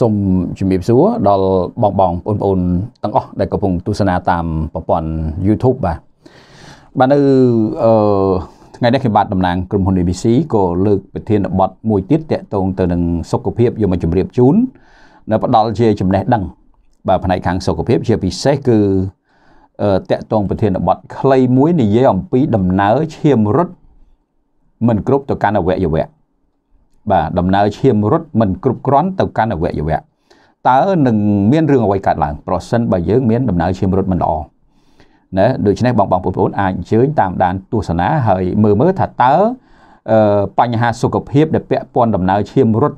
សូមជំរាបសួរដល់បងបងប្អូនប្អូនទាំងអស់ដែលកំពុងទស្សនាតាមប្រព័ន្ធ YouTube បាទបាទនៅអឺថ្ងៃនេះខ្ញុំបាទតំណាងក្រុមហ៊ុន ABC ក៏លើកប្រធានបទមួយទៀតតកតងទៅនឹងសុខភាពយកមកជម្រាបជូននៅផ្ដល់ជាចំណេះដឹងបាទផ្នែកខាងសុខភាពជាពិសេសគឺអឺតកតងប្រធានបទខ្លីមួយនិយាយអំពីដំណើរឈាមរត់មិនគ្រប់ទៅកាន់អវយវៈ បាទដំណើរឈាមរត់មិនគ្រប់គ្រាន់ទៅកាន់អវយវៈតើនឹងមានរឿងអ្វីកើតឡើងប្រសិនបើយើងមានដំណើរឈាមរត់មិនល្អណាដូច្នេះបងបងប្អូនអាចអញ្ជើញតាមដានទស្សនាហើយមើលមើលថាតើបញ្ហាសុខភាពដែលពាក់ព័ន្ធដំណើរឈាមរត់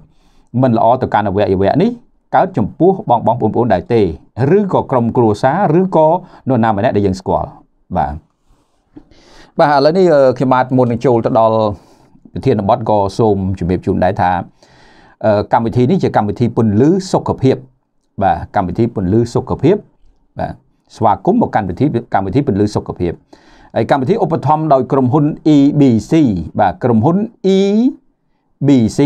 មិនល្អទៅកាន់អវយវៈនេះកើតចំពោះបងបងប្អូនដែរទេឬក៏ក្រុមគ្រួសារឬក៏នរណាម្នាក់ដែលយើងស្គាល់បាទបាទឥឡូវនេះខ្ញុំបាទមុននឹងចូលទៅដល់ ប្រធានបទក៏សូមជម្រាបជូនដែរថាកម្មវិធីនេះជាកម្មវិធីពន្លឺសុខភាព បាទកម្មវិធីពន្លឺសុខភាពបាទស្វាគមន៍មកកម្មវិធីកម្មវិធីពន្លឺសុខភាពហើយកម្មវិធីឧបត្ថម្ភដោយក្រុមហ៊ុន EBC បាទក្រុមហ៊ុន EBC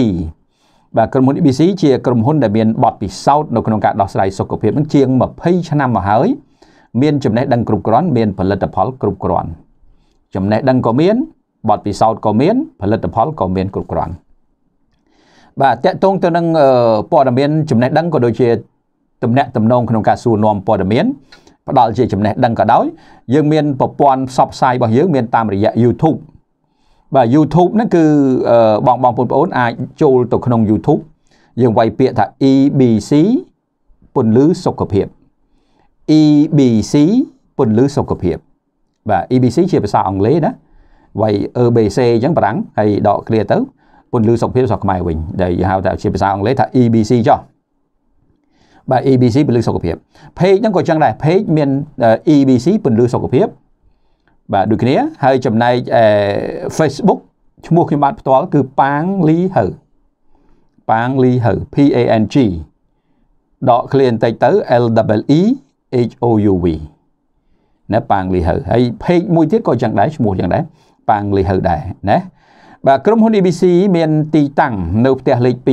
បាទក្រុមហ៊ុន EBC ជាក្រុមហ៊ុនដែលមានបទពិសោធន៍នៅក្នុងការដោះស្រាយសុខភាពនឹងជាង20ឆ្នាំមកហើយ មានចំណេះដឹងគ្រប់គ្រាន់មានផលិតផលគ្រប់គ្រាន់ចំណេះដឹងក៏មាន បទពិសោធន៍ក៏មាន ផលិតផលក៏មានគ្រប់គ្រាន់បាទតកតងទៅនឹងព័ត៌មានចំណេះដឹងក៏ដូចជាតំណាក់តំណងក្នុងការសួរនាំព័ត៌មានផ្ដល់ជាចំណេះដឹងក៏ដោយយើងមានប្រព័ន្ធផ្សព្វផ្សាយរបស់យើងមានតាមរយៈ YouTube បាទ YouTube ហ្នឹងគឺបងបងប្អូនអាចចូលទៅក្នុង YouTube យើងវាយពាក្យថា EBC ពន្លឺសុខភាព EBC ពន្លឺសុខភាពបាទ EBC ជាភាសាអង់គ្លេសណា វាយ ABC អញ្ចឹងបារាំងហើយដក clear ទៅពន្លឺសុខភាពស្រុកខ្មែរវិញដែលហៅថាជាភាសាអង់គ្លេសថា EBC ចុះបាទ EBC ពន្លឺសុខភាព page ហ្នឹងក៏ចឹងដែរ page មាន EBC ពន្លឺសុខភាពបាទដូចគ្នាហើយចំណែក Facebook ឈ្មោះខ្ញុំបាទផ្ទាល់គឺប៉ាងលីហៅប៉ាងលីហៅ P A N G ដក clear បន្តិចទៅ L W E H O U V ណាប៉ាងលីហៅហើយ page មួយទៀតក៏ចឹងដែរឈ្មោះចឹងដែរ ប៉ាងលីហៅដែរណាបាទក្រុមហ៊ុន EBC មានទីតាំងនៅផ្ទះលេខ266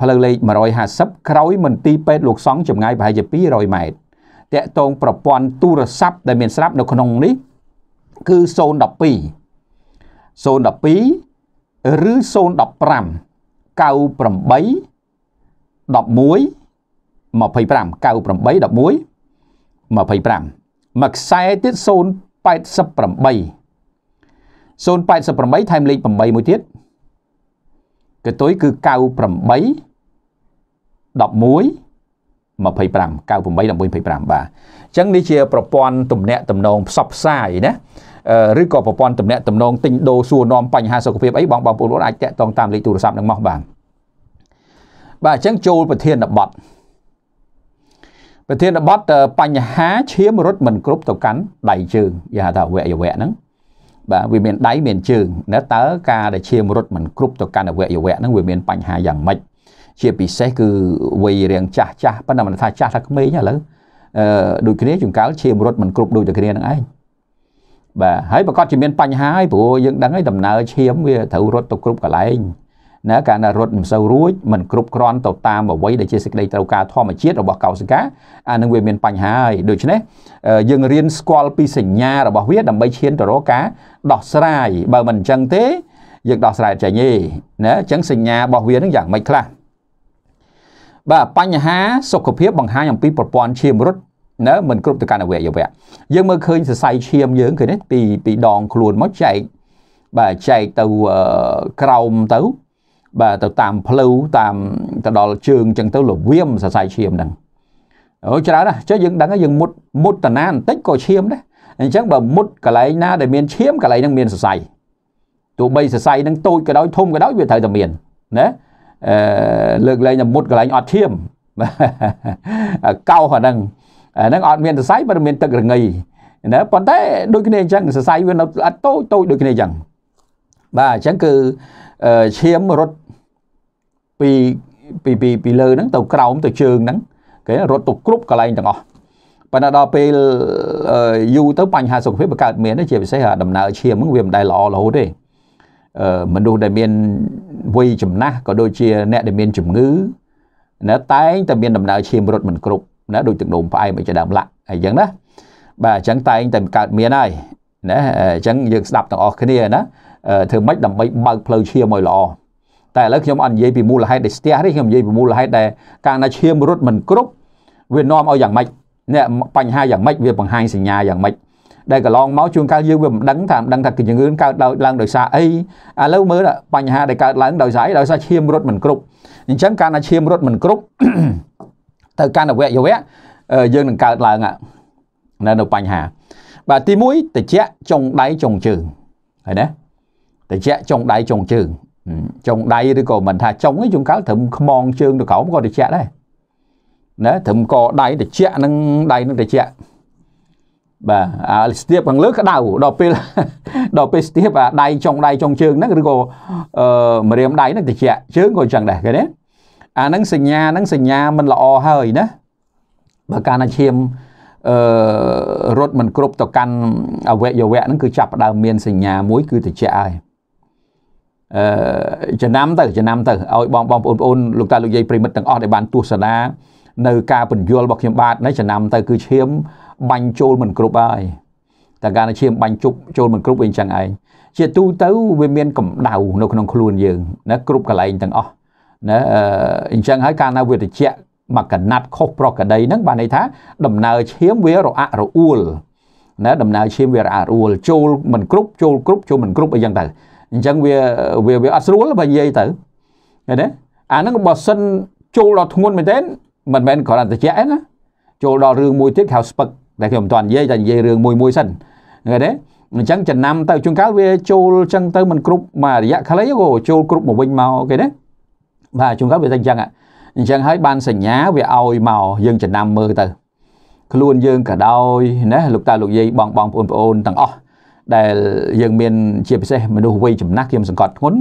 ផ្លូវលេខ150ក្រោយមន្ទីរពេទ្យលោកសង្ឃចម្ងាយប្រហែលជា200ម៉ែត្រតាក់ទងប្រព័ន្ធទូរស័ព្ទដែលមានស្រាប់នៅក្នុងនេះគឺ012 012ឬ015 98 11 25 98 11 25មួយខ្សែទៀត 088 088ថែមលេខ8មួយទៀតកតុយគឺ98 11 25 98 11 25បាទអញ្ចឹងនេះជាប្រព័ន្ធទំនាក់ទំនងផ្សព្វផ្សាយណាឬក៏ប្រព័ន្ធទំនាក់ទំនងទិញដូរសួរនាំបញ្ហាសុខភាពអីបងបងប្អូនអាចតាក់ទងតាមលេខទូរស័ព្ទនឹងមកបាទបាទអញ្ចឹងចូលប្រធានបទ ប្រធានបទបញ្ហាឈាមរត់មិនគ្រប់ទៅកាន់ដៃជើងគេហៅថាអវយវៈហ្នឹងបាទវាមានដៃមានជើងណាតើការដែលឈាមរត់មិនគ្រប់ទៅកាន់អវយវៈហ្នឹងវាមានបញ្ហាយ៉ាងម៉េចជាពិសេសគឺវ័យរៀងចាស់ចាស់ប៉ុន្តែមិនថាចាស់ថាក្មេងឥឡូវអឺដូចគ្នាជួនកាលឈាមរត់មិនគ្រប់ដូចតែគ្នានឹងឯងបាទហើយប្រកាសជាមានបញ្ហាហើយព្រោះយើងដឹងហើយដំណើរឈាមវាត្រូវរត់ទៅគ្រប់កន្លែង ណាកាលណារត់មិនសូវរួចមិនគ្រប់គ្រាន់ទៅតាមអ្វីដែលជាសេចក្តីត្រូវការធម្មជាតិរបស់កោសិកាអានឹងវាមានបញ្ហាហើយដូច្នេះយើងរៀនស្គាល់ពីសញ្ញារបស់វាដើម្បីឈានទៅរកការដោះស្រាយបើមិនអញ្ចឹងទេយើងដោះស្រាយចេញទេណាអញ្ចឹងសញ្ញារបស់វានឹងយ៉ាងម៉េចខ្លះបាទបញ្ហាសុខភាពបង្ហាញអំពីប្រព័ន្ធឈាមរត់នៅមិនគ្រប់ទៅកាន់អវយវៈយើងមើលឃើញសរសៃឈាមយើងឃើញទេពីពីដងខ្លួនមកចែកបាទចែកទៅក្រោមទៅ បាទទៅតាមផ្លូវតាមទៅដល់ជើងអញ្ចឹងទៅលវៀមសរសៃឈាមហ្នឹងអូច្រើនណាស់ចុះយើងដឹងយើងមុតមុតតាណាបន្តិចក៏ឈាមដែរអញ្ចឹងបើមុតកន្លែងណាដែលមានឈាមកន្លែងហ្នឹងមានសរសៃទោះបីសរសៃហ្នឹងតូចក៏ដោយធំក៏ដោយវាត្រូវតែមានណាអឺលើកលែងតែមុតកន្លែងអត់ឈាមកោអាហ្នឹងអាហ្នឹងអត់មានសរសៃប៉ុន្តែមានទឹករងៃណាប៉ុន្តែដូចគ្នាអញ្ចឹងសរសៃវានៅអត់តូចតូចដូចគ្នាអញ្ចឹងបាទអញ្ចឹងគឺឈាមរត់ ពីពីពីពីលើហ្នឹងទៅក្រោមទៅជើងហ្នឹងគេរត់ទៅគ្រប់កន្លែងទាំងអស់ប៉ុន្តែដល់ពេលយូរទៅបញ្ហាសុខភាពវាកើតមានជាពិសេសដំណើរឈាមហ្នឹងវាមិនដែលល្អរហូតទេអឺមនុស្សដែលមានវ័យចំណាស់ក៏ដូចជាអ្នកដែលមានជំងឺណាតែងតែមានដំណើរឈាមរត់មិនគ្រប់ណាដូចទឹកនោមផ្អែមអីជាដើមឡាក់អញ្ចឹងណាបាទអញ្ចឹងតែងតែកើតមានហើយណាអញ្ចឹងយើងស្ដាប់ទាំងអស់គ្នាណាធ្វើម៉េចដើម្បីបើកផ្លូវឈាមឲ្យល្អ តែឥឡូវខ្ញុំអត់និយាយពីមូលហេតុដែលស្ទះទេខ្ញុំនិយាយពីមូលហេតុដែលកាលណាឈាមរត់មិនគ្រប់វានាំឲ្យយ៉ាងម៉េចអ្នកបញ្ហាយ៉ាងម៉េចវាបង្ហាញសញ្ញាយ៉ាងម៉េចដែលកន្លងមកជួនកាលយើងវាមិនដឹងថាមិនដឹងថាជំងឺកើតឡើងដោយសារអីឥឡូវមើលបញ្ហាដែលកើតឡើងដោយសារអីដោយសារឈាមរត់មិនគ្រប់អញ្ចឹងកាលណាឈាមរត់មិនគ្រប់ទៅកាន់អវយវៈយើងនឹងកើតឡើងនៅនៅបញ្ហាបាទទី1តិចចុងដៃចុងជើងហើយណាតិចចុងដៃចុងជើង ចុងដៃឬក៏មិនថាចុងទេជួនកាលត្រឹមខ្មងជើងទៅក្រោមក៏តិចដែរណាត្រឹមកដៃតិចនឹងដៃនឹងតិចបាទអាស្ទាបខាងលើក្តៅដល់ពេលដល់ពេលស្ទាបអាដៃចុងដៃចុងជើងហ្នឹងឬក៏អឺម្រាមដៃហ្នឹងតិចជើងក៏អញ្ចឹងដែរឃើញទេអាហ្នឹងសញ្ញាហ្នឹងសញ្ញាមិនល្អហើយណាបើកាលណាឈាមអឺរត់មិនគ្រប់ទៅកាន់អវយវៈហ្នឹងគឺចាប់ផ្ដើមមានសញ្ញាមួយគឺតិចហើយអឺ ចំណាំទៅចំណាំទៅឲ្យបងបងប្អូនប្អូនលោកតាលោកយាយប្រិមិត្តទាំងអស់ដែលបានទស្សនានៅការពន្យល់របស់ខ្ញុំបាទនេះចំណាំទៅគឺឈាមបាញ់ចូលមិនគ្រប់ហើយតែការឈាមបាញ់ជប់ចូលមិនគ្រប់វិញចឹងឯងជាទូទៅវាមានកម្ដៅនៅក្នុងខ្លួនយើងណាគ្រប់កន្លែងទាំងអស់ណាអញ្ចឹងហើយកាលណាវាត្រជាក់មកកណាត់ខុសប្រកដីហ្នឹងបានន័យថាដំណើរឈាមវារអាក់រអួលណាដំណើរឈាមវារអាក់រអួលចូលមិនគ្រប់ចូលគ្រប់ចូលមិនគ្រប់អីចឹងទៅ អញ្ចឹងវាវាវាអត់ស្រួលបើនិយាយទៅឃើញទេអាហ្នឹងបើសិនចូលដល់ធ្ងន់មែនទេមិនមែនគ្រាន់តែត្រជាក់ទេណាចូលដល់រឿងមួយទៀតហៅស្ពឹកតែខ្ញុំមិនទាន់និយាយតែនិយាយរឿងមួយមួយសិនឃើញទេអញ្ចឹងចំណាំទៅជួនកាលវាចូលអញ្ចឹងទៅមិនគ្រប់មករយៈខ្លីក៏ចូលគ្រប់មកវិញមកគេទេបាទជួនកាលវាតែអញ្ចឹងអញ្ចឹងហើយបានសញ្ញាវាឲ្យមកយើងចំណាំមើលទៅខ្លួនយើងក៏ដោយណាលោកតាលោកយាយបងបងប្អូនប្អូនទាំងអស់ ដែលយើងមានជាពិសេសមនុស្សវ័យចំណាស់ខ្ញុំសង្កត់ធ្ងន់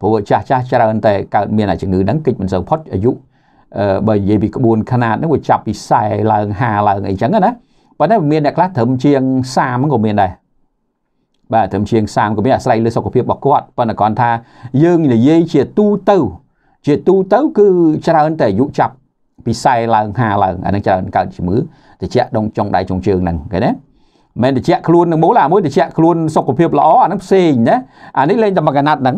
ព្រោះចាស់ចាស់ច្រើនតែកើតមានអាជំងឺហ្នឹងគិតមិនសូវផុតអាយុបើនិយាយពីក្បួនខ្នាតហ្នឹងវាចាប់ពី40ឡើង50ឡើងអីចឹងណាប៉ុន្តែមានអ្នកខ្លះត្រឹមជាង30ហ្នឹងក៏មានដែរបាទត្រឹមជាង30ក៏មានអាស្រ័យលើសុខភាពរបស់គាត់ប៉ុន្តែគ្រាន់ថាយើងនិយាយជាទូទៅ ជាទូទៅ គឺច្រើនតែអាយុចាប់ពី40ឡើង50ឡើងអាហ្នឹងច្រើនកើតជំងឺតិចដងចុងដៃចុងជើងហ្នឹងឃើញទេ មិនតិចខ្លួននឹងមូលអាមួយតិចខ្លួនសុខភាពល្អអានឹងផ្សេងណាអានេះលេងតែមកកណាត់ហ្នឹង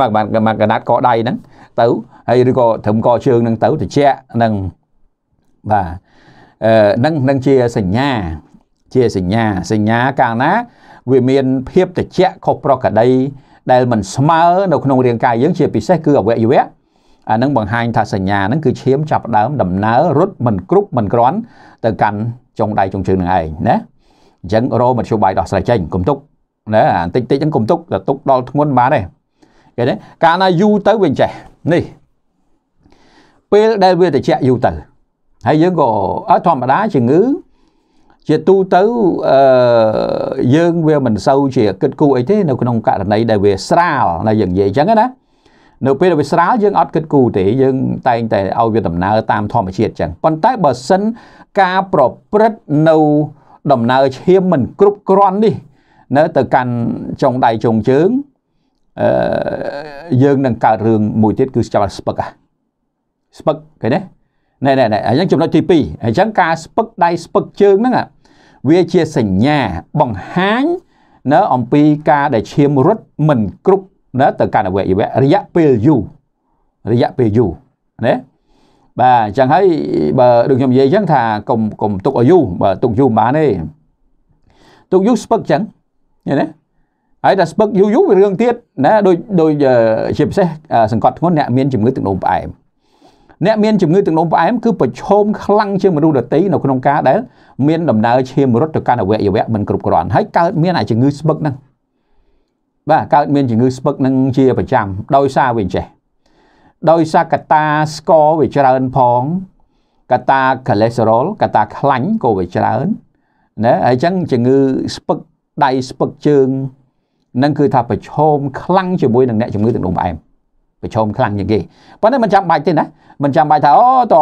មកមកកណាត់កដៃហ្នឹងទៅហើយឬក៏ត្រឹមកជើងហ្នឹងទៅតិចហ្នឹងបាទអឺនឹងនឹងជាសញ្ញាជាសញ្ញាសញ្ញាកាលណា វាមានភាពតិចខុសប្រក្រតីដែលមិនស្មើនៅក្នុងរាងកាយយើងជាពិសេសគឺអវយវៈអានឹងបង្ហាញថាសញ្ញាហ្នឹងគឺឈាមចាប់ដើមដំណើររត់មិនគ្រប់មិនក្រាន់ទៅកាន់ចុងដៃចុងជើងនឹងឯងណា អញ្ចឹងរោមធ្យោបាយដោះស្រាយចេញកុំទុកណាអាតិចតិចហ្នឹងកុំទុកតែទុកដល់ធ្ងន់បានទេឃើញទេកាលណាយូរទៅវាចេះនេះពេលដែលវាតិចយូរទៅហើយយើងក៏អត់ធម្មតាជំងឺជាទូទៅអឺយើងវាមិនសូវជាគិតគូរអីទេនៅក្នុងករណីដែលវាស្រាលណាយើងនិយាយអញ្ចឹងណានៅពេលដែលវាស្រាលយើងអត់គិតគូរទេយើងតែងតែឲ្យវាដំណើរតាមធម្មជាតិអញ្ចឹងប៉ុន្តែបើសិនការប្រព្រឹត្តនៅ ដំណើរឈាមមិនគ្រប់គ្រាន់នេះ នៅទៅកាន់ចុងដៃចុងជើងអឺយើងនឹងកើតរឿងមួយទៀតគឺចាប់ស្ពឹកស្ពឹកឃើញទេណែណែអញ្ចឹងចំណុចទី2អញ្ចឹងការស្ពឹកដៃស្ពឹកជើងហ្នឹងវាជាសញ្ញាបង្ហាញនៅអំពីការដែលឈាមរត់មិនគ្រប់ណាទៅកាន់អវយវៈរយៈពេលយូររយៈពេលយូរណា បាទអញ្ចឹងហើយបើដូចខ្ញុំនិយាយអញ្ចឹងថាកុំកុំទុកឲ្យយូរបើទុកយូរមិនបានទេទុកយូរស្ពឹកអញ្ចឹងឃើញទេហើយតែស្ពឹកយូរយូរវារឿងទៀតណាដូចដូចជាពិសេសសង្កត់ធ្ងន់អ្នកមានជំងឺទឹកនោមផ្អែមអ្នកមានជំងឺទឹកនោមផ្អែមគឺប្រឈមខ្លាំងជាងមនុស្សដទៃនៅក្នុងការដែលមានដំណើរឈាមរត់ទៅកាន់អវយវៈមិនគ្រប់គ្រាន់ហើយកើតមានអាជំងឺស្ពឹកហ្នឹងបាទកើតមានជំងឺស្ពឹកនឹងជាប្រចាំដោយសារវាចេះ ដោយសារកតាស្ករវាច្រើនផងកតាកូលេស្តេរ៉ុលកតាខ្លាញ់ក៏វាច្រើនណាហើយអញ្ចឹងជំងឺស្ពឹកដៃស្ពឹកជើងនឹងគឺថាប្រឈមខ្លាំងជាមួយនឹងអ្នកជំងឺទឹកនោមផ្អែមប្រឈមខ្លាំងជាងគេប៉ុន្តែមិនចាំបាច់ទេណាមិនចាំបាច់ថាអូត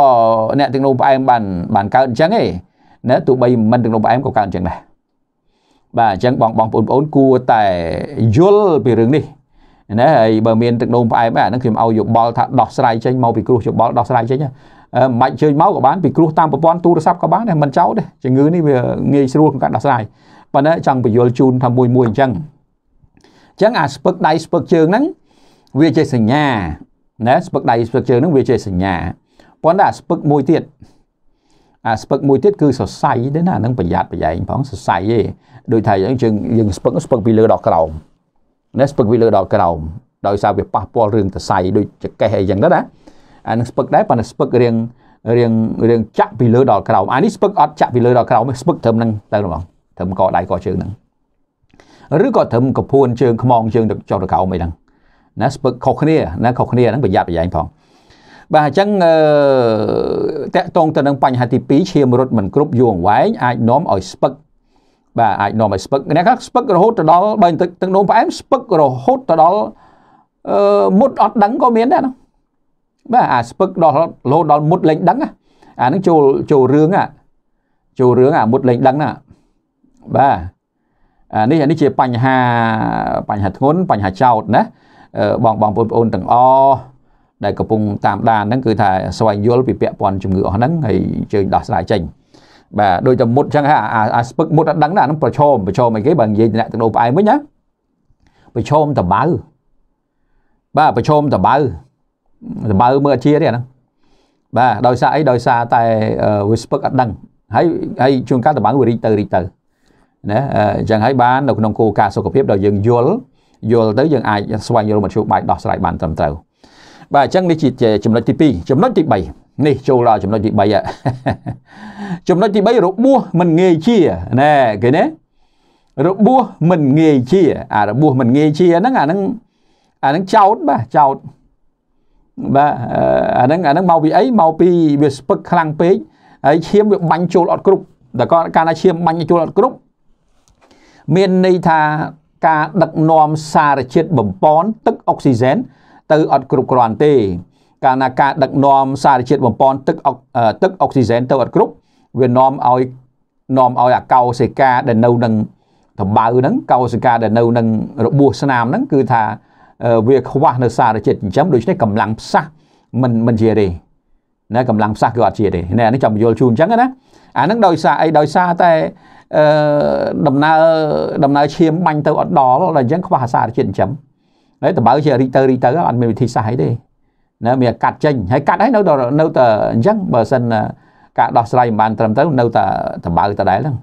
អ្នកទឹកនោមផ្អែមបានបានកើតអញ្ចឹងទេណាទោះបីមិនទឹកនោមផ្អែមក៏កើតអញ្ចឹងដែរបាទអញ្ចឹងបងបងប្អូនប្អូនគួរតែយល់ពីរឿងនេះ ណាហើយបើមានទឹកនោមផ្អែមអាហ្នឹងខ្ញុំឲ្យយោបល់ថាដោះស្រាយចេញមកពីគ្រោះយោបល់ដោះស្រាយចេញមិនបាច់ជើញមកក៏បានពីគ្រោះតាមប្រព័ន្ធទូរស័ព្ទក៏បានដែរមិនចោលទេជំងឺនេះវាងាយស្រួលក្នុងការដោះស្រាយប៉ុន្តែចង់បញ្យល់ជូនថាមួយមួយអញ្ចឹងអញ្ចឹងអាស្ពឹកដៃស្ពឹកជើងហ្នឹងវាជាសញ្ញាណាស្ពឹកដៃស្ពឹកជើងហ្នឹងវាជាសញ្ញាប៉ុន្តែអាស្ពឹកមួយទៀតអាស្ពឹកមួយទៀតគឺសរសៃទេណាហ្នឹងប្រយ័ត្នប្រយែងផងសរសៃទេដូចថាយើងយើងយើងស្ពឹកស្ពឹកពីលើដល់ក្រោម ណាស្ពឹកពីលើដល់ក្រោមដោយសារវាប៉ះពាល់រឿងសរសៃដូចចកេះអីចឹងទៅណាអានឹងស្ពឹកដែរប៉ុន្តែស្ពឹករៀងរៀងរៀងចាក់ពីលើដល់ក្រោមអានេះស្ពឹកអត់ចាក់ពីលើដល់ក្រោមស្ពឹកត្រឹមហ្នឹងទៅហ្មងត្រឹមកដៃកជើងហ្នឹងឬក៏ត្រឹមកពួនជើងខ្មងជើងទៅចុះទៅក្រោមអីហ្នឹងណាស្ពឹកខុសគ្នាណាខុសគ្នាហ្នឹងប្រយ័ត្នប្រយែងផងបាទអញ្ចឹងអឺតកតងទៅនឹងបញ្ហាទី2ឈាមរត់មិនគ្រប់យូរអង្វែងអាចនាំឲ្យស្ពឹក បាទអាចនាំឲ្យស្ពឹកអ្នកខ្លះស្ពឹករហូតទៅដល់បើទឹកទឹកនោមផ្អែមស្ពឹករហូតទៅដល់អឺមុតអត់ដឹងក៏មានដែរណាបាទអាស្ពឹកដល់លោដល់មុតលេងដឹងអានឹងចូលចូលរឿងអាចូលរឿងអាមុតលេងដឹងណាបាទអានេះអានេះជាបញ្ហាបញ្ហាធ្ងន់បញ្ហាចោតណាបងបងប្អូនទាំងអស់ដែលកំពុងតាមដានហ្នឹងគឺថាស្វែងយល់ពីពាក់ព័ន្ធជំងឺអស់ហ្នឹងហើយជើញដោះស្រាយចេញ បាទដូចតែមុតចឹងហ่าអាស្ពឹកមុតអត់ដឹងណាហ្នឹងប្រឈមប្រឈមអីគេបើនិយាយតំណតំណផ្អែមវិញណាប្រឈមតបៅបាទប្រឈមតបៅតបៅមើលអាជាទេអាហ្នឹងបាទដោយសារអីដោយសារតែវាស្ពឹកអត់ដឹងហើយហើយជួនកាលតបៅវារីកទៅរីកទៅណាអញ្ចឹងហើយបាននៅក្នុងគោលការណ៍សុខភាពដែលយើងយល់យល់ទៅយើងអាចស្វែងយល់មធ្យោបាយដោះស្រាយបានត្រឹមត្រូវបាទអញ្ចឹងនេះជាចំណុចទី2ចំណុចទី3 នេះចូលដល់ចំណុចទី3ចំណុចទី3របួសមិនងាយជាណែគេណារបួសមិនងាយជាអារបួសមិនងាយជាហ្នឹងអាហ្នឹងអាហ្នឹងចោតបាទចោតបាទអាហ្នឹងអាហ្នឹងមកពីអីមកពីវាស្ពឹកខ្លាំងពេកហើយឈាមវាបាញ់ចូលអត់គ្រប់តែក៏កាលណាឈាមបាញ់ចូលអត់គ្រប់មានន័យថាការដឹកនាំសារជាតិបំពន់ទឹកអុកស៊ីហ្សែនទៅអត់គ្រប់គ្រាន់ទេ កាលណាការដឹកនាំសារជាតិបំពន់ទឹកទឹកអុកស៊ីហ្សែនទៅអត់គ្រប់វានាំឲ្យនាំឲ្យអាកោសេកាដែលនៅនឹងតបៅហ្នឹងកោសិកាដែលនៅនឹងរបួសស្នាមហ្នឹងគឺថាវាខ្វះនៅសារជាតិចិញ្ចឹមដូច្នេះកម្លាំងផ្សះមិនមិនជាទេណាកម្លាំងផ្សះគឺអត់ជាទេនេះអានេះចាំបញ្យល់ជូនអញ្ចឹងណាអាហ្នឹងដោយសារអីដោយសារតែអឺដំណើរដំណើរឈាមបាញ់ទៅអត់ដល់ដល់អញ្ចឹងខ្វះសារជាតិចិញ្ចឹមហើយតបើជារីទៅរីទៅអត់មានវិធីសាស្ត្រអីទេ ណាមានកាត់ចេញហើយកាត់ហើយនៅនៅតែអញ្ចឹងបើសិនការដោះស្រាយមិនបានត្រឹមត្រូវនៅតែតបើតដែលហ្នឹង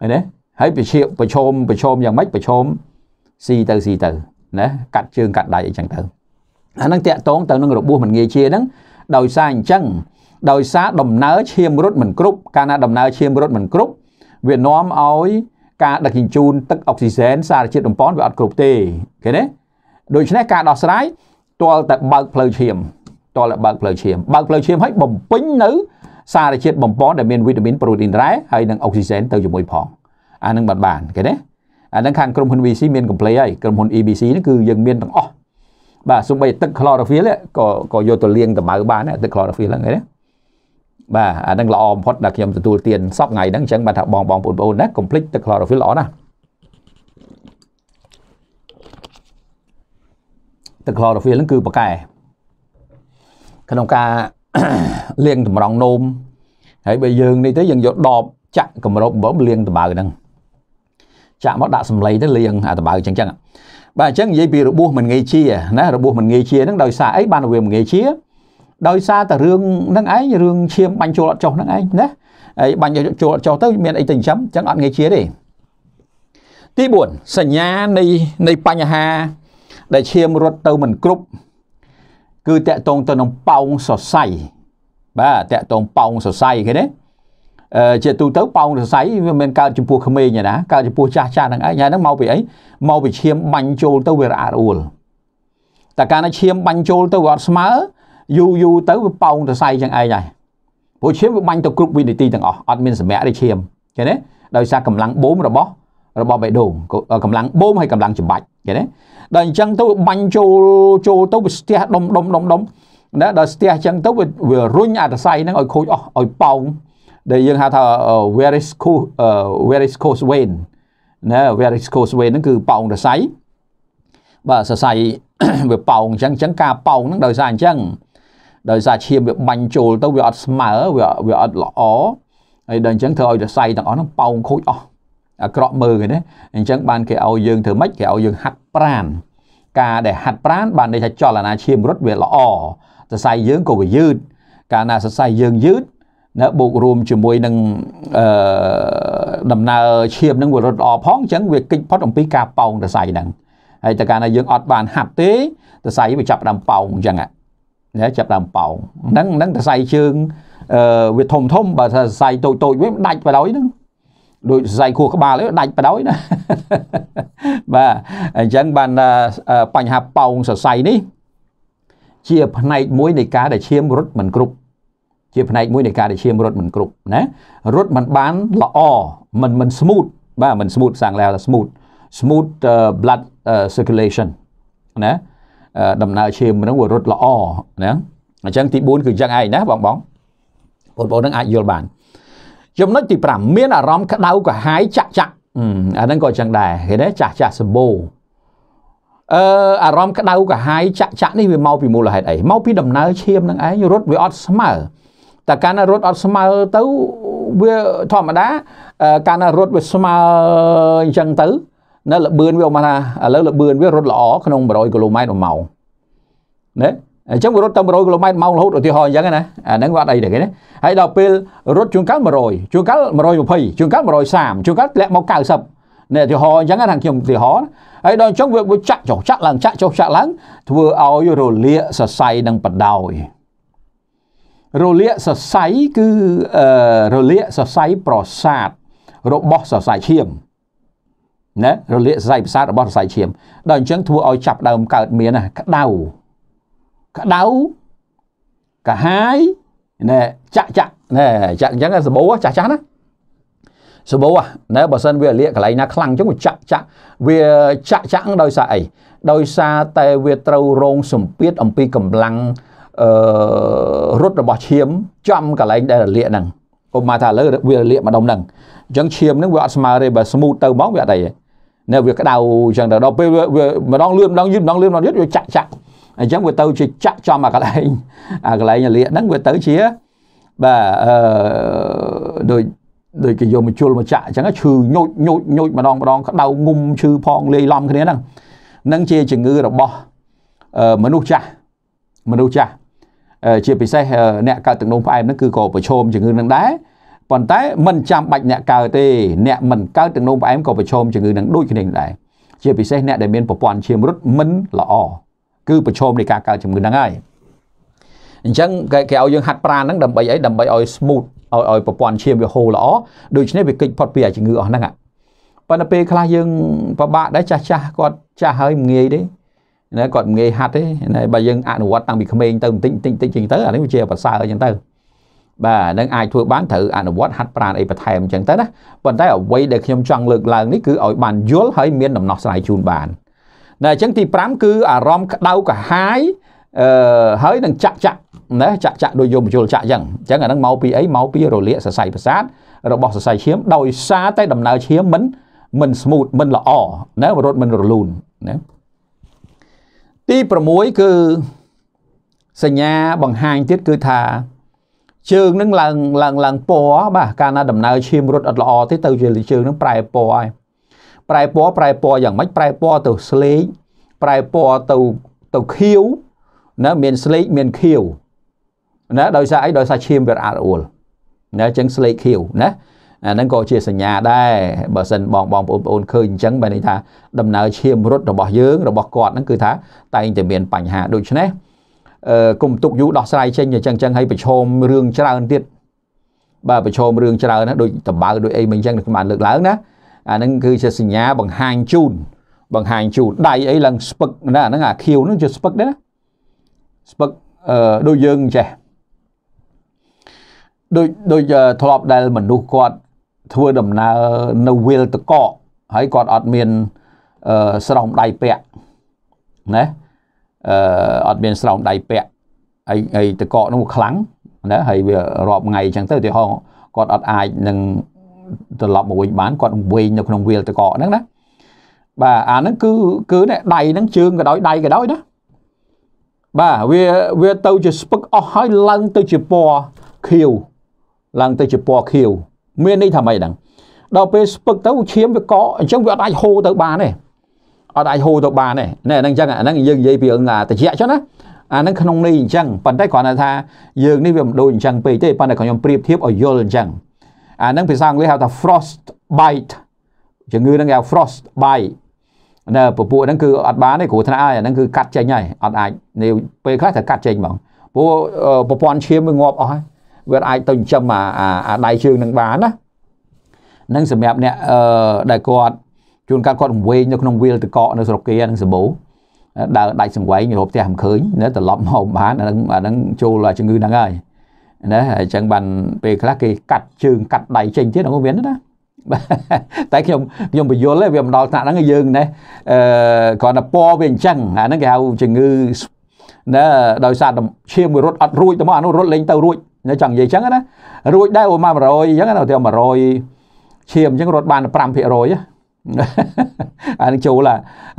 ឃើញទេហើយប្រឈមប្រឈមប្រឈមយ៉ាងម៉េចប្រឈមស៊ីទៅស៊ីទៅណាកាត់ជើងកាត់ដៃអីចឹងទៅអាហ្នឹងតាក់តងទៅនឹងរបួសមិនងាយជាហ្នឹងដោយសារអញ្ចឹងដោយសារដំណើរឈាមរត់មិនគ្រប់កាលណាដំណើរឈាមរត់មិនគ្រប់វានាំឲ្យការដឹកជញ្ជូនទឹកអុកស៊ីហ្សែនសារជាតិបំពន់វាអត់គ្រប់ទេឃើញទេដូច្នេះការដោះស្រាយ ទាល់តែបើកផ្លូវឈាមទាល់តែបើកផ្លូវឈាមបើកផ្លូវឈាមឲ្យបំពេញនៅ សារជាតិបំពន់ដែលមានវីតាមីនប្រូតេអ៊ីនរ៉ែហើយនិងអុកស៊ីហ្សែនទៅជាមួយផងអានឹងបានបានឃើញទេអានឹងខាងក្រុមហ៊ុន VC មាន complete ហើយក្រុមហ៊ុន EBC នេះគឺយើងមានទាំងអស់បាទសូម្បីទឹក chlorophyll ក៏ក៏យកទៅលាងតម្ៅបានទឹក chlorophyll ហ្នឹងឃើញទេបាទអានឹងល្អបំផុតដែលខ្ញុំទទួលទានសពថ្ងៃហ្នឹងអញ្ចឹងបាទថាបងបងប្អូនណា complete ទឹក chlorophyll ល្អណាស់ ទឹក chlorophyll ហ្នឹងគឺប៉កែក្នុងការលាងតម្រង់នោមហើយបើយើងនេះទៅយើងយកដបចាក់កម្របបំលាងដបៅហ្នឹងចាក់មកដាក់សម្លៃទៅលាងអាដបៅចឹងចឹងបាទអញ្ចឹងនិយាយពីរបួសមិនងាយជាណារបួសមិនងាយជាហ្នឹងដោយសារអីបានវាមិនងាយជាដោយសារតែរឿងហ្នឹងឯងរឿងឈាមបាញ់ចូលអត់ចុះហ្នឹងឯងណាហើយបាញ់ចូលអត់ចុះទៅមានអីទៅចិញ្ចឹមអញ្ចឹងអត់ងាយជាទេទី4សញ្ញានៃនៃបញ្ហា ដែលឈាមរត់ទៅមិនគ្រប់គឺតកតងទៅនឹងប៉ោងសរសៃបាទតកតងប៉ោងសរសៃឃើញទេអឺជាទូទៅប៉ោងសរសៃវាមិនកើតចំពោះក្មេងទេណាកើតចំពោះចាស់ចាស់ហ្នឹងឯងហើយហ្នឹងមកពីអីមកពីឈាមបាញ់ចូលទៅវារអាក់រអួលតែកាលណាឈាមបាញ់ចូលទៅវាអត់ស្មើយូរយូរទៅវាប៉ោងសរសៃចឹងឯងហើយព្រោះឈាមវាបាញ់ទៅគ្រប់វិនាទីទាំងអស់អត់មានសម្រាប់ទេឈាមឃើញទេដោយសារកម្លាំងបូមរបស់របស់បេះដូងកម្លាំងបូមហើយកម្លាំងចម្បាច់ ឃើញទេដល់អញ្ចឹងទៅបាញ់ចូលចូលទៅវាស្ទះដុំដុំដុំដុំណាដល់ស្ទះអញ្ចឹងទៅវារុញអាតសៃហ្នឹងឲ្យខូចអស់ឲ្យប៉ោងដែលយើងហៅថា varicose varicose vein ណា varicose vein ហ្នឹងគឺប៉ោងតសៃបាទសរសៃវាប៉ោងអញ្ចឹងអញ្ចឹងការប៉ោងហ្នឹងដោយសារអញ្ចឹងដោយសារឈាមវាបាញ់ចូលទៅវាអត់ស្មើវាវាអត់ល្អហើយដល់អញ្ចឹងធ្វើឲ្យសរសៃទាំងអស់ហ្នឹងប៉ោងខូចអស់ អាក្រក់មើលគេណាអញ្ចឹងបានគេឲ្យយើងធ្វើម៉េចគេឲ្យយើងហាត់ប្រានការដែលហាត់ប្រានបានន័យថាចលនាឈាមរត់វាល្អសរសៃយើងក៏វាយឺតកាលណាសរសៃយើងយឺតណាបូករួមជាមួយនឹងអឺដំណើរឈាមនឹងវារត់ល្អផងអញ្ចឹងវាកិច្ចផុតអំពីការប៉ោងសរសៃហ្នឹងហើយតែកាលណាយើងអត់បានហាត់ទេសរសៃវាចាប់ដើមប៉ោងអញ្ចឹងណាចាប់ដើមប៉ោងហ្នឹងហ្នឹងសរសៃជើងអឺវាធំធំបើថាសរសៃតូចតូចវាដាច់បដ ாய் ហ្នឹង ដូចសរសៃខួរក្បាលវាដាច់បដ ாய் ណាបាទអញ្ចឹងបានបញ្ហាប៉ោងសរសៃនេះ ជាផ្នែកមួយនៃការដែលឈាមរត់មិនគ្រប់ជាផ្នែកមួយនៃការដែលឈាមរត់មិនគ្រប់ណារត់មិនបានល្អមិនមិន smooth បាទមិន smooth សាំងឡៅថា smooth smooth blood circulation ណាដំណើរឈាមហ្នឹងវារត់ល្អណាអញ្ចឹងទី4គឺអញ្ចឹងឯងណាបងបងបងប្អូននឹងអាចយល់បាន ចំណុចទី5មានអារម្មណ៍ក្តៅក្រហាយចាក់ចាក់អាហ្នឹងក៏អញ្ចឹងដែរឃើញទេចាស់ចាស់សម្បូរអឺអារម្មណ៍ក្តៅក្រហាយចាក់ចាក់នេះវាមកពីមូលហេតុអីមកពីដំណើរឈាមនឹងឯងរត់វាអត់ស្មើតែកាលណារត់អត់ស្មើទៅវាធម្មតាកាលណារត់វាស្មើអញ្ចឹងទៅនៅលបឿនវាមកថាឥឡូវលបឿនវារត់ល្អក្នុង100គីឡូម៉ែត្រមួយម៉ោងណា អញ្ចឹងវារត់ទៅ100គីឡូម៉ែត្រម៉ោងរហូតឧទាហរណ៍អញ្ចឹងណាអាហ្នឹងវាអត់អីទេគេណាហើយដល់ពេលរត់ជួនកាល100ជួនកាល120ជួនកាល130ជួនកាលធ្លាក់មក90នេះឧទាហរណ៍អញ្ចឹងណាខ្ញុំឧទាហរណ៍ហើយដល់អញ្ចឹងវាចាក់ចុះចាក់ឡើងចាក់ចុះចាក់ឡើងធ្វើឲ្យរលាកសរសៃនឹងបដោយរលាកសរសៃគឺរលាកសរសៃប្រសាទរបស់សរសៃឈាមណារលាកសរសៃប្រសាទរបស់សរសៃឈាមដល់អញ្ចឹងធ្វើឲ្យចាប់ដើមកើតមានក្តៅ ក្តៅកាហាយណែចាក់ចាក់ណែចាក់អញ្ចឹងសបោចាស់ចាស់ណាសបោណែបើសិនវាលាកកន្លែងណាខ្លាំងអញ្ចឹងវាចាក់ចាក់វាចាក់ចាក់ដោយសារអីដោយសារតែវាត្រូវរងសម្ពាធអំពីកម្លាំងអឺរត់របស់ឈាមចំកន្លែងដែលរលាកហ្នឹងឧបមាថាឥឡូវវារលាកម្ដុំហ្នឹងអញ្ចឹងឈាមហ្នឹងវាអត់ស្មើទេបើស្មូតទៅហ្មងវាអត់អីទេនៅវាក្តៅអញ្ចឹងដល់ពេលវាម្ដងលឿនម្ដងយឺតម្ដងលឿនម្ដងយឺតវាចាក់ចាក់ អញ្ចឹងវាទៅជាចាក់ចំអាកន្លែងអាកន្លែងលាកហ្នឹងវាទៅជាបាទអឺដូចដូចគេយកមកជុលមកចាក់អញ្ចឹងឈឺញូចញូចញូចម្ដងម្ដងក្តៅងុំឈឺផងលាយឡំគ្នាហ្នឹងនឹងជាជំងឺរបស់មនុស្សចាស់មនុស្សចាស់ជាពិសេសអ្នកកើតទឹកនោមផ្អែមហ្នឹងគឺក៏ប្រឈមជំងឺនឹងដែរប៉ុន្តែមិនចាំបាច់អ្នកកើតទេអ្នកមិនកើតទឹកនោមផ្អែមក៏ប្រឈមជំងឺនឹងដូចគ្នាដែរជាពិសេសអ្នកដែលមានប្រព័ន្ធឈាមរត់មិនល្អ គឺប្រឈមនៃការកើតជំងឺហ្នឹងហើយអញ្ចឹងគេគេឲ្យយើងហាត់ប្រាណហ្នឹងដើម្បីអីដើម្បីឲ្យ smooth ឲ្យឲ្យប្រព័ន្ធឈាមវាហូរល្អដូច្នេះវាគេចផុតពីជំងឺអស់ហ្នឹងប៉ុន្តែពេលខ្លះយើងពិបាកដែរចាស់ចាស់គាត់ចាស់ហើយមិនងាយទេណាគាត់មិនងាយហាត់ទេណាបើយើងអនុវត្តតាំងពីក្មេងទៅបន្តិចបន្តិចបន្តិចចឹងទៅអានេះវាជាប្រសើរចឹងទៅបាទនឹងអាចធ្វើបានត្រូវអនុវត្តហាត់ប្រាណអីបន្ថែមចឹងទៅណាប៉ុន្តែអ្វីដែលខ្ញុំចង់លើកឡើងនេះគឺឲ្យបានយល់ហើយមានដំណោះស្រាយជូនបាន ណាអញ្ចឹងទី5គឺអារម្មណ៍ក្តៅកាហាយអឺហើយនឹងចាក់ចាក់ណាចាក់ចាក់ដោយយកបញ្ចូលចាក់អញ្ចឹងអញ្ចឹងអាហ្នឹងមកពីអីមកពីរលាកសរសៃប្រសាទរបស់សរសៃឈាមដោយសារតែដំណើរឈាមមិនមិន smooth មិនល្អណារត់មិនរលូនណាទី6គឺសញ្ញាបង្ហាញទៀតគឺថាជើងនឹងឡើងឡើងឡើងពណ៌បាទកាលណាដំណើរឈាមរត់អត់ល្អទេទៅជាជើងនឹងប្រែពណ៌ហើយ ប្រែពណ៌ប្រែពណ៌យ៉ាងម៉េចប្រែពណ៌ទៅស្លេកប្រែពណ៌ទៅទៅខៀវណាមានស្លេកមានខៀវណាដោយសារអីដោយសារឈាមវារអាក់រអួលណាអញ្ចឹងស្លេកខៀវណាអាហ្នឹងក៏ជាសញ្ញាដែរបើសិនបងបងប្អូនប្អូនឃើញអញ្ចឹងបែរន័យថាដំណើរឈាមរត់របស់យើងរបស់គាត់ហ្នឹងគឺថាតែងតែមានបញ្ហាដូច្នេះអឺគុំទុកយូរដោះស្រាយចេញអញ្ចឹងអញ្ចឹងឲ្យប្រឈមរឿងច្រើនទៀតបាទប្រឈមរឿងច្រើនណាដូចតបៅដូចអីមិនអញ្ចឹងខ្ញុំបានលើកឡើងណា អាហ្នឹងគឺជាសញ្ញាបង្ហាញជូនបង្ហាញជូនដៃអីឡើងស្ពឹកណាហ្នឹងអាខៀវហ្នឹងជាស្ពឹកដែរណាស្ពឹកអឺដូចយើងចេះដូចដូចធ្លាប់ដែលមនុស្សគាត់ធ្វើដំណើរនៅវិលតកកហើយគាត់អត់មានអឺស្រោមដៃពាក់ណាអឺអត់មានស្រោមដៃពាក់ហើយហើយតកកនោះខ្លាំងណាហើយវារាប់ថ្ងៃអញ្ចឹងទៅឧទាហរណ៍គាត់អត់អាចនឹង ត្រឡប់មកវិញបានគាត់វែងនៅក្នុងវាលតកកហ្នឹងណាបាទអាហ្នឹងគឺគឺនេះដៃហ្នឹងជើងក៏ដោយដៃក៏ដោយណាបាទវាវាទៅជាស្ពឹកអស់ហើយឡើងទៅជាពណ៌ខៀវឡើងទៅជាពណ៌ខៀវមានន័យថាម៉េចហ្នឹងដល់ពេលស្ពឹកទៅឈាមវាកកអញ្ចឹងវាអត់អាចហូរទៅបានទេអត់អាចហូរទៅបានទេណែហ្នឹងអញ្ចឹងអាហ្នឹងយើងនិយាយពីរឿងតិចចឹងណាអាហ្នឹងក្នុងនេះអញ្ចឹងប៉ុន្តែគ្រាន់តែថាយើងនេះវាមិនដូចអញ្ចឹងពេកទេប៉ុន្តែខ្ញុំប្រៀបធៀបឲ្យយល់អញ្ចឹង អាហ្នឹងភាសាអង់គ្លេសហៅថា frost bite ជំងឺហ្នឹងគេហៅ frost bite នៅពពួកហ្នឹងគឺអត់បានទេគ្រូថ្នាក់ហើយអាហ្នឹងគឺកាត់ចេញហើយអត់អាចនេះពេលខ្លះត្រូវកាត់ចេញហ្មងព្រោះប្រព័ន្ធឈាមវាងាប់អស់ហើយវាអាចទៅចិញ្ចឹមអាអាដៃជើងនឹងបានណានឹងសម្រាប់អ្នកអឺដែលគាត់ជួនកាលគាត់វែងនៅក្នុងវាលតកកនៅស្រុកគេនឹងសបោដើរដាច់សង្វែងរកផ្ទះមិនឃើញណាត្រឡប់មកបានអានឹងអានឹងចូលជំងឺហ្នឹងហើយ ណាអញ្ចឹងបានពេលខ្លះគេកាត់ជើងកាត់ដៃចេញទៀតហ្នឹងវាណាតែខ្ញុំខ្ញុំបញ្យល់វាមិនដល់ថ្នាក់ហ្នឹងយើងណាអឺគ្រាន់តែពណ៌វាអញ្ចឹងអាហ្នឹងគេហៅជំងឺណាដោយសារឈាមវារត់អត់រួចទៅមកអានោះរត់លេងទៅរួចណាចង់និយាយអញ្ចឹងណារួចដែរអូមក100អញ្ចឹងណាទៅ100ឈាមអញ្ចឹងរត់បាន5%អានឹងចូល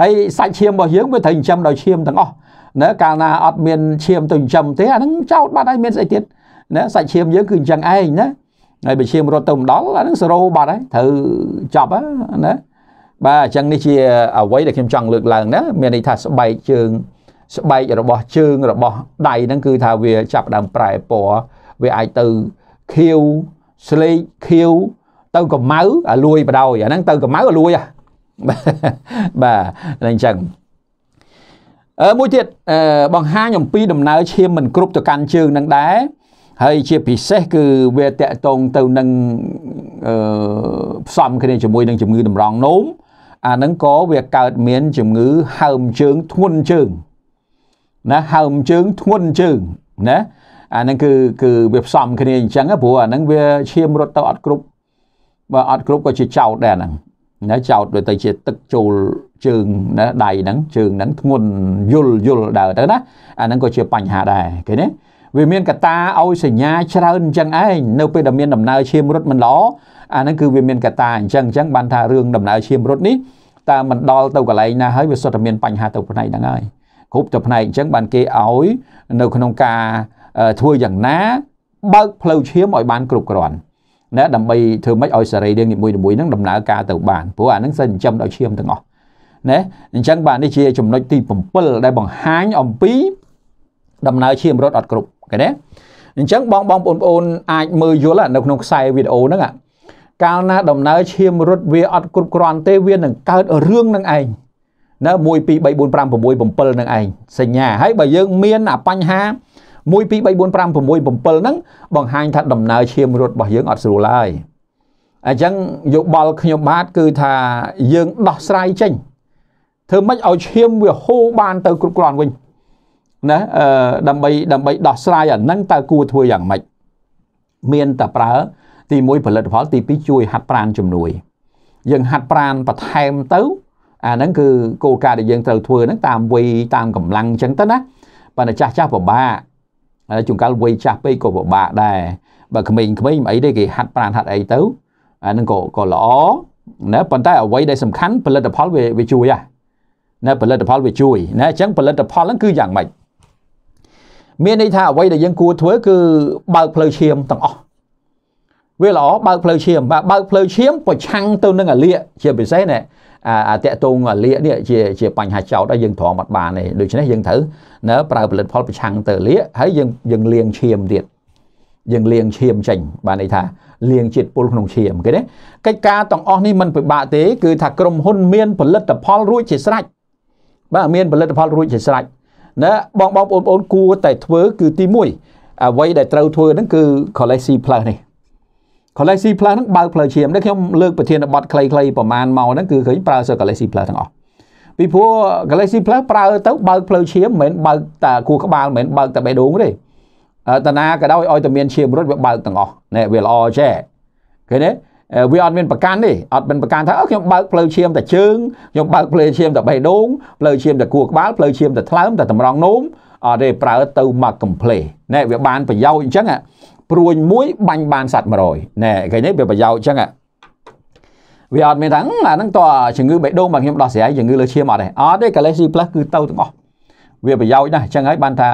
ហើយសាច់ឈាមរបស់យើងវាត្រូវចិញ្ចឹមដោយឈាមទាំងអស់ណាកាលណាអត់មានឈាមទៅចិញ្ចឹមទេអានឹងចោតបាត់ហើយមានស្អីទៀត ណាសាច់ឈាមយើងគឺអញ្ចឹងឯងណាហើយបើឈាមរត់ទៅម្ដងអានឹងសេរ៉ូបាត់ហើយត្រូវចប់ណាបាទអញ្ចឹងនេះជាអ្វីដែលខ្ញុំចង់លើកឡើងណាមានន័យថាស្បែកជើងស្បែករបស់ជើងរបស់ដៃហ្នឹងគឺថាវាចាប់ដើមប្រែពណ៌វាអាចទៅខៀវស្លេកខៀវទៅកម្ៅអាលួយបដ ாய் អាហ្នឹងទៅកម្ៅអាលួយបាទអញ្ចឹងអឺមួយទៀតអឺបង្ហាញអំពីដំណើរឈាមមិនគ្រប់ទៅកាន់ជើងនឹងដែរ ហើយជាពិសេសគឺវាតកតងទៅនឹងអឺផ្សំគ្នាជាមួយនឹងជំងឺតម្រងនោមអាហ្នឹងក៏វាកើតមានជំងឺហើមជើងធ្ងន់ជើងណាហើមជើងធ្ងន់ជើងណាអាហ្នឹងគឺគឺវាផ្សំគ្នាអញ្ចឹងព្រោះអាហ្នឹងវាឈាមរត់ទៅអត់គ្រប់បើអត់គ្រប់ក៏ជាចោតដែរហ្នឹងណាចោតដូចទៅជាទឹកចូលជើងណាដៃហ្នឹងជើងហ្នឹងធ្ងន់យល់យល់ដើរទៅណាអាហ្នឹងក៏ជាបញ្ហាដែរឃើញទេ វាមានកតាឲ្យសញ្ញាច្រើនអញ្ចឹងឯងនៅពេលដែលមានដំណើរឈាមរត់មិនល្អអាហ្នឹងគឺវាមានកតាអញ្ចឹងអញ្ចឹងបានថារឿងដំណើរឈាមរត់នេះតើមិនដល់ទៅកន្លែងណាហើយវាសុទ្ធតែមានបញ្ហាទៅផ្នែកហ្នឹងហើយគ្រប់ទៅផ្នែកអញ្ចឹងបានគេឲ្យនៅក្នុងការធ្វើយ៉ាងណាបើកផ្លូវឈាមឲ្យបានគ្រប់គ្រាន់ណាដើម្បីធ្វើម៉េចឲ្យសរីរាង្គនីមួយៗហ្នឹងដំណើរការទៅបានព្រោះអាហ្នឹងសិនចិញ្ចឹមដោយឈាមទាំងអស់ណាអញ្ចឹងបាទនេះជាចំណុចទី7ដែលបង្ហាញអំពីដំណើរឈាមរត់អត់គ្រប់ ឃើញទេអញ្ចឹងបងបងប្អូនអាចមើលយល់នៅក្នុងខ្សែវីដេអូហ្នឹងកាលណាដំណើរឈាមរត់វាអត់គ្រប់គ្រាន់ទេវានឹងកើតរឿងនឹងឯងណា1 2 3 4 5 6 7នឹងឯងសញ្ញាហើយបើយើងមានអាបញ្ហា1 2 3 4 5 6 7ហ្នឹងបង្ហាញថាដំណើរឈាមរត់របស់យើងអត់ស្រួលឡើយអញ្ចឹងយោបល់ខ្ញុំបាទគឺថាយើងដោះស្រាយចេញធ្វើម៉េចឲ្យឈាមវាហូរបានទៅគ្រប់គ្រាន់វិញ ណាអឺដើម្បីដើម្បីដោះស្រាយអាហ្នឹងតើគួរធ្វើយ៉ាងម៉េចមានតែប្រើ ទី1ផលិតផល ទី2ជួយហាត់ប្រាណជំនួយ យើងហាត់ប្រាណបន្ថែមទៅអាហ្នឹងគឺគោលការណ៍ដែលយើងត្រូវធ្វើហ្នឹងតាមវ័យតាមកម្លាំងអញ្ចឹងទៅណាប៉ុន្តែចាស់ចាស់ពិបាកជួនកាលវ័យចាស់ពេកក៏ពិបាកដែរបើក្មេងៗមិនអីទេគេហាត់ប្រាណហាត់អីទៅអាហ្នឹងក៏ក៏ល្អណាប៉ុន្តែអ្វីដែលសំខាន់ផលិតផលវាវាជួយហ่ะណាផលិតផលវាជួយណាអញ្ចឹងផលិតផលហ្នឹងគឺយ៉ាងម៉េច មានន័យថាអ្វីដែលយើងគួរធ្វើគឺបើកផ្លូវឈាមទាំងអស់វាល្អបើកផ្លូវឈាមបើកផ្លូវឈាមប្រឆាំងទៅនឹងអាលៀកជាពិសេសណាអាតាក់តងអាលៀកនេះជាជាបញ្ហាចោតហើយយើងទ្រាំអត់បានទេដូច្នេះយើងត្រូវណាប្រើផលិតផលប្រឆាំងទៅលៀកហើយយើងយើងលាងឈាមទៀតយើងលាងឈាមចេញបានន័យថាលាងជាតិពុលក្នុងឈាមគេទេកិច្ចការទាំងអស់នេះមិនពិបាកទេគឺថាក្រុមហ៊ុនមានផលិតផលរួចជាស្រេចបាទមានផលិតផលរួចជាស្រេច ណាបងបងប្អូនប្អូនគួរតែធ្វើគឺទី1អ្វីដែលត្រូវធ្វើហ្នឹងគឺ Colesi Plus នេះ Colesi Plus ហ្នឹងបើកផ្លូវឈាមនេះខ្ញុំលើកប្រធានបទខ្លីៗប្រមាណមកហ្នឹងគឺឃើញប្រើសើ Colesi Plus ទាំងអស់ពីព្រោះ Galaxy Plus ប្រើទៅបើកផ្លូវឈាមមិនមែនបើកតែគូក្បាលមិនមែនបើកតែបេះដូងទេតាណាក៏ដោយឲ្យតែមានឈាមរត់វាបើកទាំងអស់ណែវាល្អចេះឃើញទេ វាអត់មានប្រកាន់ទេអត់មានប្រកាន់ថាខ្ញុំបើកផ្លូវឈាមតែជើងខ្ញុំបើកផ្លូវឈាមតែបេះដូងផ្លូវឈាមតែគួរក្បាលផ្លូវឈាមតែថ្លើមតែតម្រង់នោមអត់ទេប្រើទៅមកកំ pl េណែវាបានប្រយោជន៍អញ្ចឹងព្រួញមួយបាញ់បានសัตว์100ណែឃើញទេវាប្រយោជន៍អញ្ចឹងវាអត់មានថាអាហ្នឹងតើជំងឺបេះដូងបើខ្ញុំដោះស្រាយជំងឺលើឈាមអត់ទេអត់ទេ Galaxy Plus គឺទៅទាំងអស់ វាប្រយោជន៍ណាស់អញ្ចឹងហើយបានថា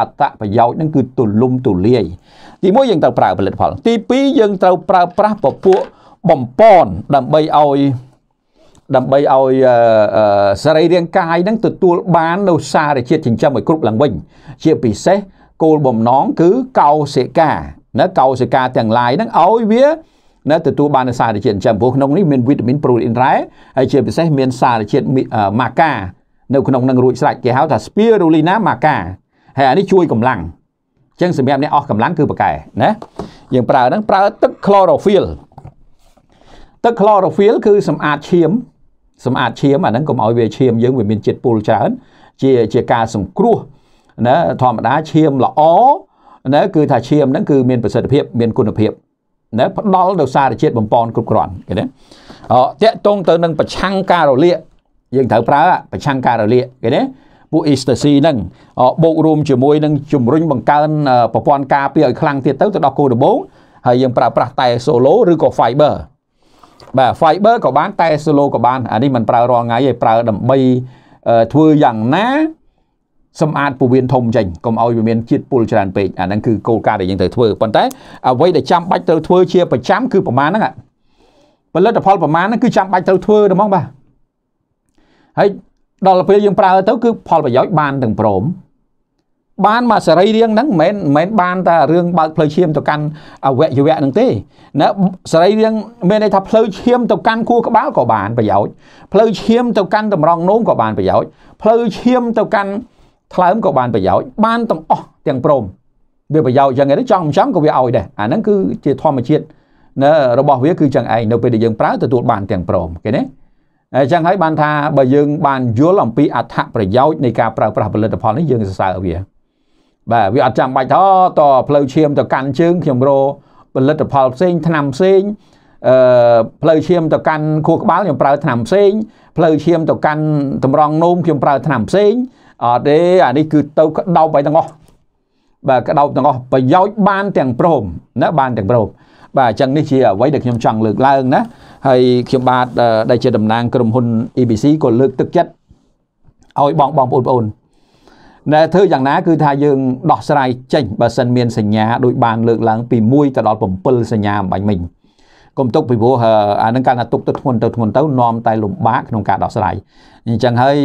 អត្តប្រយោជន៍ហ្នឹងគឺទូលំទូលាយទី1យើងត្រូវប្រើផលិតផល ទី2យើងត្រូវប្រើប្រាស់ពពួកបំពន់ដើម្បីឲ្យដើម្បីឲ្យសរីរាង្គកាយហ្នឹងទទួលបាននៅសារជាតិចិញ្ចឹមឲ្យគ្រប់ឡើងវិញ ជាពិសេសគោលបំណងគឺកោសិកាណាកោសិកាទាំងឡាយហ្នឹងឲ្យវាណាទទួលបានសារជាតិចិញ្ចឹមព្រោះក្នុងនេះមានវីតាមីនប្រូតអ៊ីនរ៉ែហើយជាពិសេសមានសារជាតិម៉ាកា នៅក្នុងនឹងរួចស្រេចគេហៅថា spirulina maca ហើយអានេះជួយកម្លាំងអញ្ចឹងសម្រាប់អ្នកអស់កម្លាំងគឺប្រកែណាយើងប្រើហ្នឹងប្រើទឹក chlorophyll ទឹក chlorophyll គឺសម្អាតឈាមសម្អាតឈាមអាហ្នឹងកុំឲ្យវាឈាមយើងវាមានជាតិពុលច្រើនជាជាការសង្គ្រោះណាធម្មតាឈាមល្អណាគឺថាឈាមហ្នឹងគឺមានប្រសិទ្ធភាពមានគុណភាពណាផ្ដល់ដល់សារជាតិបំពន់គ្រប់គ្រាន់ឃើញទេអតកតងទៅនឹងប្រឆាំងការរលាក យើងត្រូវប្រើប្រឆាំងការរលាកឃើញទេពួក ecstasy ហ្នឹងបូករួមជាមួយនឹងជំរុញបង្កើនប្រព័ន្ធការពារឲ្យខ្លាំងទៀតទៅទៅដល់គោលដបងហើយយើងប្រើប្រាស់តែ solo ឬក៏ fiber បាទ fiber ក៏បានតែ solo ក៏បានអានេះមិនប្រើរាល់ថ្ងៃទេប្រើដើម្បីធ្វើយ៉ាងណាសម្អាតពោះវៀនធំចេញកុំឲ្យវាមានជាតិពុលច្រើនពេកអាហ្នឹងគឺគោលការណ៍ដែលយើងត្រូវធ្វើប៉ុន្តែអ្វីដែលចាំបាច់ត្រូវធ្វើជាប្រចាំគឺប្រមាណហ្នឹងផលិតផលប្រមាណហ្នឹងគឺចាំបាច់ត្រូវធ្វើហ្មងបាទ ហើយដល់ពេលយើងប្រើទៅគឺផលប្រយោជន៍បានទាំងព្រមបានមកសេរីរៀងហ្នឹងមិនមែនមិនបានតែរឿងបើកផ្លូវឈាមទៅកាន់អវយវៈហ្នឹងទេណាសេរីរៀងមានន័យថាផ្លូវឈាមទៅកាន់ខួរក្បាលក៏បានប្រយោជន៍ផ្លូវឈាមទៅកាន់តម្រងនោមក៏បានប្រយោជន៍ផ្លូវឈាមទៅកាន់ថ្លើមក៏បានប្រយោជន៍បានទាំងអស់ទាំងព្រមវាប្រយោជន៍យ៉ាងនេះចង់មិនចង់ក៏វាឲ្យដែរអាហ្នឹងគឺជាធម្មជាតិណារបស់វាគឺចឹងឯងនៅពេលដែលយើងប្រើទទួលបានទាំងព្រមគេណា អញ្ចឹងហើយបានថាបើយើងបានយល់អំពីអត្ថប្រយោជន៍នៃការប្រើប្រាស់ផលិតផលនេះយើងសរសើរវាបាទវាអត់ចាំបាច់ថាតផ្លូវឈាមទៅកាន់ជើងខ្ញុំរផលិតផលផ្សេងថ្នាំផ្សេងអឺផ្លូវឈាមទៅកាន់ខួរក្បាលខ្ញុំប្រើថ្នាំផ្សេងផ្លូវឈាមទៅកាន់តម្រងនោមខ្ញុំប្រើថ្នាំផ្សេងអត់ទេអានេះគឺទៅក្តោបឲ្យទាំងអស់បាទក្តោបទាំងអស់ប្រយោជន៍បានទាំងព្រមណាបានទាំងព្រម បាទអញ្ចឹងនេះជាអ្វីដែលខ្ញុំចង់លើកឡើងណាហើយខ្ញុំបាទដែលជាតំណាងក្រុមហ៊ុន EBC ក៏លើកទឹកចិត្តឲ្យបងបងប្អូនបងប្អូនដែលធ្វើយ៉ាងណាគឺថាយើងដោះស្រាយចេញបើសិនមានសញ្ញាដូចបានលើកឡើងពី1ទៅដល់7សញ្ញាអំបញ្ញមិញកុំទុកពីព្រោះអានឹងកាលណាទុកទៅធ្ងន់ទៅធ្ងន់ទៅនាំតែលំបាកក្នុងការដោះស្រាយអញ្ចឹងហើយ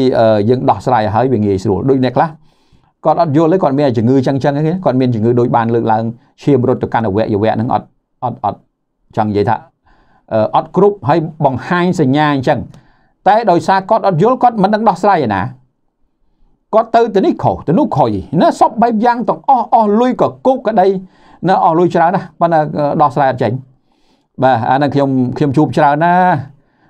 យើងដោះស្រាយឲ្យវាងាយស្រួលដូចអ្នកខ្លះគាត់អត់យល់ទេគាត់មានជំងឺចឹងចឹងទេគាត់មានជំងឺដូចបានលើកឡើងឈាមរត់ទៅកាន់អវយវៈហ្នឹងអត់ អត់អត់ចង់និយាយថាអត់គ្រប់ហើយបង្ហាញសញ្ញាអញ្ចឹងតែដោយសារគាត់អត់យល់គាត់មិនដឹងដោះស្រាយឯណាគាត់ទៅទៅនេះខុសទៅនោះខុសណាសពបែបយ៉ាងទាំងអស់អស់លុយក៏គោកក្តីណាអស់លុយច្រើនណាប៉ុន្តែដោះស្រាយអត់ចេញបាទអានឹងខ្ញុំខ្ញុំជួបច្រើនណា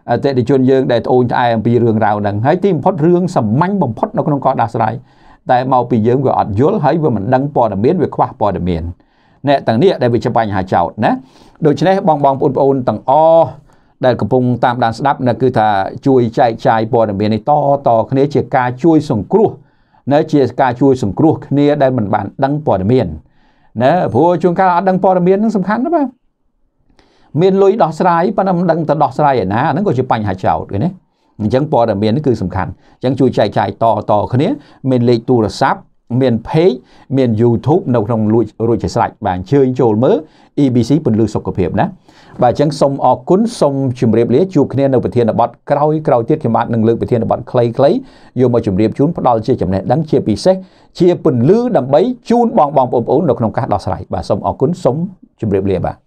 អតិថិជនយើងដែលត្អូញត្អែអំពីរឿងរ៉ាវហ្នឹងហើយទីបំផុតរឿងសាមញ្ញបំផុតនៅក្នុងការដោះស្រាយតែមកពីយើងវាអត់យល់ហើយវាមិនដឹងព័ត៌មានវាខ្វះព័ត៌មាន អ្នកទាំងនេះដែលវាជាបញ្ហាចោតណាដូច្នេះបងបងប្អូនប្អូនទាំងអស់ដែលកំពុងតាមដានស្ដាប់នោះគឺថាជួយចែកចាយព័ត៌មាននេះតតគ្នាជាការជួយសង្គ្រោះណាជាការជួយសង្គ្រោះគ្នាដែលមិនបានដឹងព័ត៌មានណាព្រោះជួនកាលអត់ដឹងព័ត៌មាននឹងសំខាន់ណាបាទមានលុយដោះស្រាយប៉ុន្តែមិនដឹងទៅដោះស្រាយឯណាហ្នឹងក៏ជាបញ្ហាចោតឃើញទេអញ្ចឹងព័ត៌មាននេះគឺសំខាន់អញ្ចឹងជួយចែកចាយតតគ្នាមានលេខទូរស័ព្ទ មាន page មាន YouTube នៅក្នុងរួចរួចជាស្រេចបាទអញ្ជើញចូលមើល EBC ពន្លឺសុខភាពណាបាទអញ្ចឹងសូមអរគុណសូមជម្រាបលាជួបគ្នានៅប្រធានបទក្រោយក្រោយទៀតខ្ញុំបាទនឹងលើកប្រធានបទខ្លីៗយកមកជម្រាបជូនផ្ដល់ជាចំណេះដឹងជាពិសេសជាពន្លឺដើម្បីជូនបងបងប្អូននៅក្នុងការដោះស្រាយបាទសូមអរគុណសូមជម្រាបលាបាទ